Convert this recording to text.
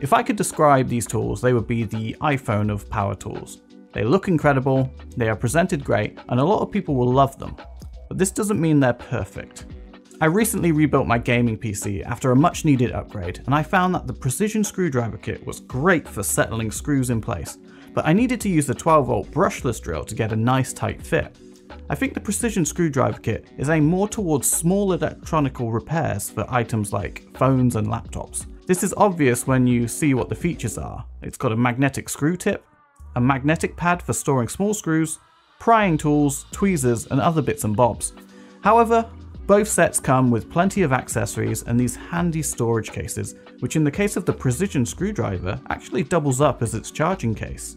If I could describe these tools, they would be the iPhone of power tools. They look incredible, they are presented great, and a lot of people will love them. But this doesn't mean they're perfect. I recently rebuilt my gaming PC after a much needed upgrade, and I found that the precision screwdriver kit was great for settling screws in place, but I needed to use the 12 volt brushless drill to get a nice tight fit. I think the precision screwdriver kit is aimed more towards small electronical repairs for items like phones and laptops. This is obvious when you see what the features are. It's got a magnetic screw tip, a magnetic pad for storing small screws, prying tools, tweezers and other bits and bobs. However, both sets come with plenty of accessories and these handy storage cases, which in the case of the precision screwdriver actually doubles up as its charging case.